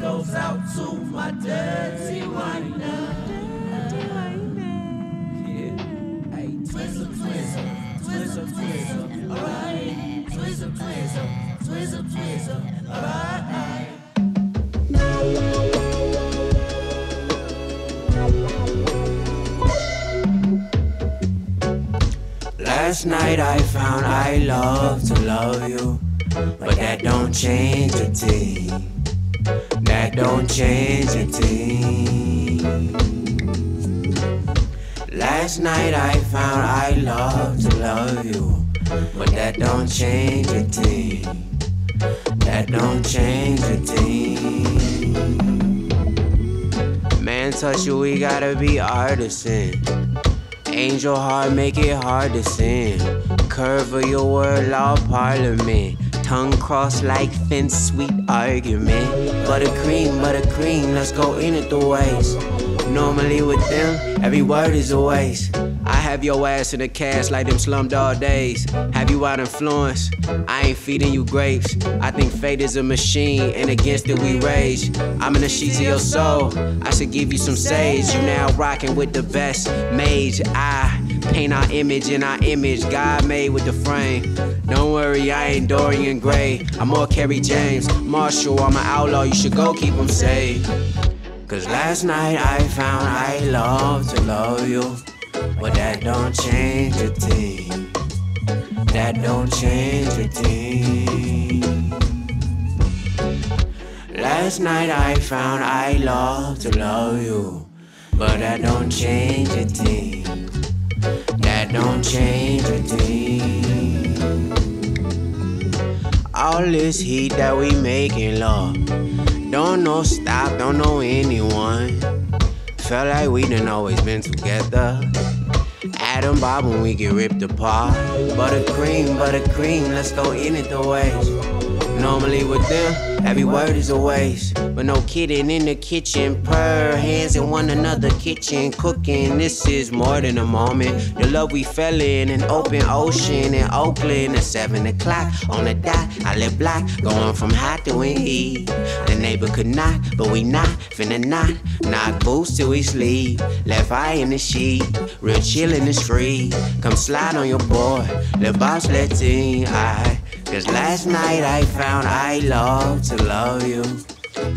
goes out to my dirty whiner. Yeah. Hey. Last night I found I love to love you, but that don't change a thing. Don't change a thing. Last night I found I love to love you, but that don't change a thing. That don't change a thing. Man, touch you, we gotta be artisan. Angel heart make it hard to sin. Curve of your word, law parliament. Tongue crossed like fence, sweet argument. Buttercream, buttercream, let's go in it the ways. Normally with them, every word is a waste. I have your ass in a cast like them slumdog days. Have you out influence? I ain't feeding you grapes. I think fate is a machine, and against it we rage. I'm in the sheets of your soul. I should give you some sage. You now rocking with the best mage. I paint our image in our image. God made with the frame. Don't worry, I ain't Dorian Gray. I'm more Kerry James. Marshall, I'm an outlaw. You should go keep him safe. Cause last night I found I love to love you. But that don't change a thing. That don't change a thing. Last night I found I love to love you. But that don't change a thing. Don't change a thing. All this heat that we making love. Don't know stop, don't know anyone. Felt like we done always been together. Adam Bob when we get ripped apart. Buttercream, buttercream, let's go in it the ways. Normally with them, every word is a waste. But no kidding in the kitchen, purr hands in one another kitchen, cooking. This is more than a moment. The love we fell in an open ocean in Oakland at seven o'clock on the dot. I live black, going from hot to heat. The neighbor could not, but we not finna not knock boots till we sleep. Left eye in the sheet, real chill in the street. Come slide on your boy, the boss let in. I Cause last night I found I love to love you.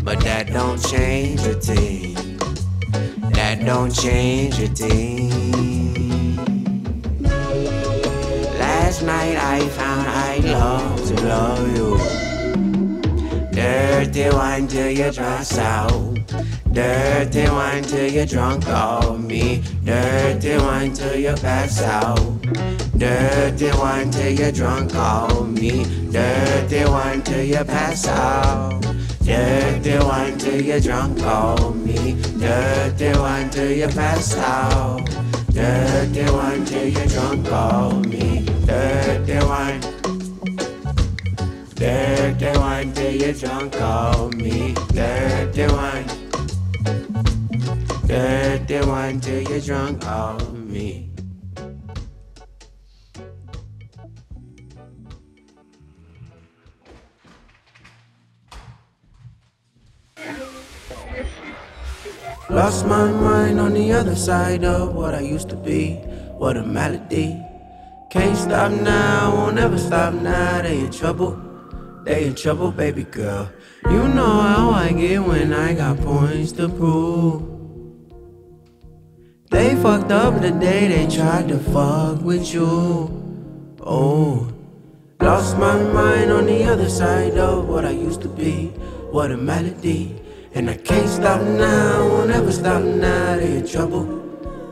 But that don't change a thing. That don't change a thing. Last night I found I love to love you. Dirty wine till you dress out. Dirty wine till you're drunk on me. Dirty wine till you pass out. Dirty wine till you're drunk on me. Dirty wine till you pass out. Dirty wine till you're drunk on me. Dirty wine till you pass out. Dirty wine till you drunk on me. Dirty wine. Dirty wine till you drunk on me. Dirty wine. Dirty wine till you're drunk on me. Lost my mind on the other side of what I used to be. What a melody. Can't stop now, won't ever stop now. They in trouble, they in trouble, baby girl. You know how I get when I got points to prove. They fucked up the day they tried to fuck with you. Oh, lost my mind on the other side of what I used to be. What a melody. And I can't stop now, won't ever stop now. They in trouble,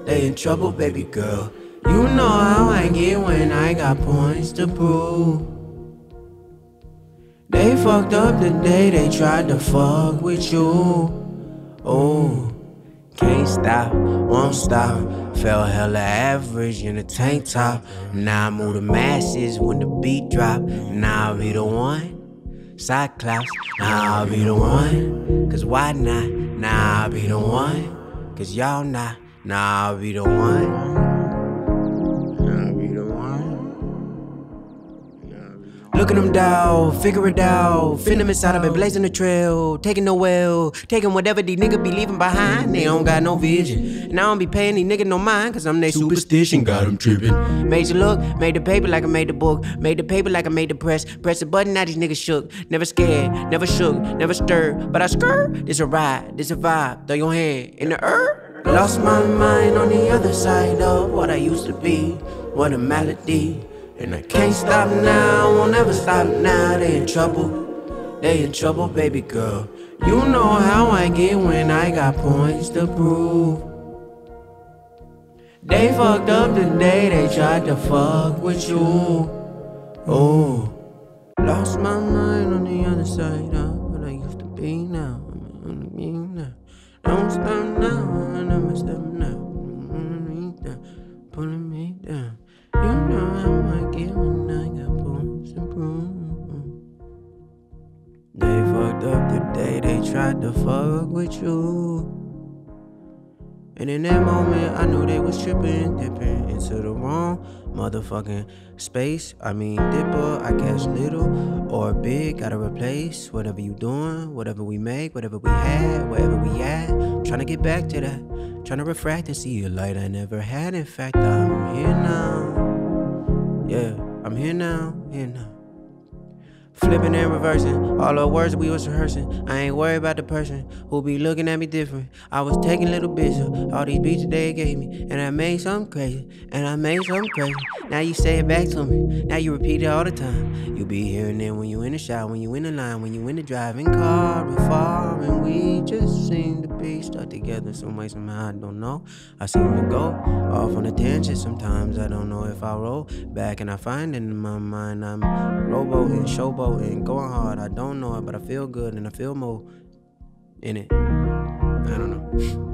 they in trouble, baby girl. You know how I get when I got points to prove. They fucked up the day they tried to fuck with you. Oh, can't stop, won't stop. Felt hella average in a tank top. Now I move the masses when the beat drop. Now I'll be the one. Cyclops, now I'll be the one. Cause why not? Now I'll be the one. Cause y'all not. Now I'll be the one. Now I'll be the one. Looking them down, figure it out. Finna miss out, I've been blazing the trail. Taking no well, taking whatever these niggas be leaving behind. They don't got no vision. And I don't be paying these niggas no mind, cause I'm their superstition. Got them tripping. Made you look, made the paper like I made the book. Made the paper like I made the press. Press the button, now these niggas shook. Never scared, never shook, never stirred. But I skirt, this a ride, this a vibe. Throw your hand in the earth. Lost my mind on the other side of what I used to be. What a melody. And I can't stop now, won't ever stop now. They in trouble, they in trouble, baby girl. You know how I get when I got points to prove. They fucked up the day they tried to fuck with you. Oh, lost my mind on the other side of what I used to be now. I'm on the now. Don't stop tried to fuck with you. And in that moment, I knew they was tripping, dipping into the wrong motherfucking space. I mean, dipper, I guess little or big, gotta replace whatever you doing, whatever we make, whatever we had, wherever we at. Trying to get back to that, trying to refract and see a light I never had. In fact, I'm here now. Yeah, I'm here now, here now. Flipping and reversing, all the words we was rehearsing. I ain't worried about the person who be looking at me different. I was taking little bits of all these beats they gave me, and I made something crazy, and I made something crazy. Now you say it back to me, now you repeat it all the time. You be hearing it when you in the shower, when you in the line, when you in the driving car, we far, and we just seem to be stuck together some way, somehow. I don't know. I seem to go off on a tangent sometimes. I don't know if I roll back, and I find it in my mind I'm rowboating, showboating going hard. I don't know it, but I feel good and I feel more in it. I don't know.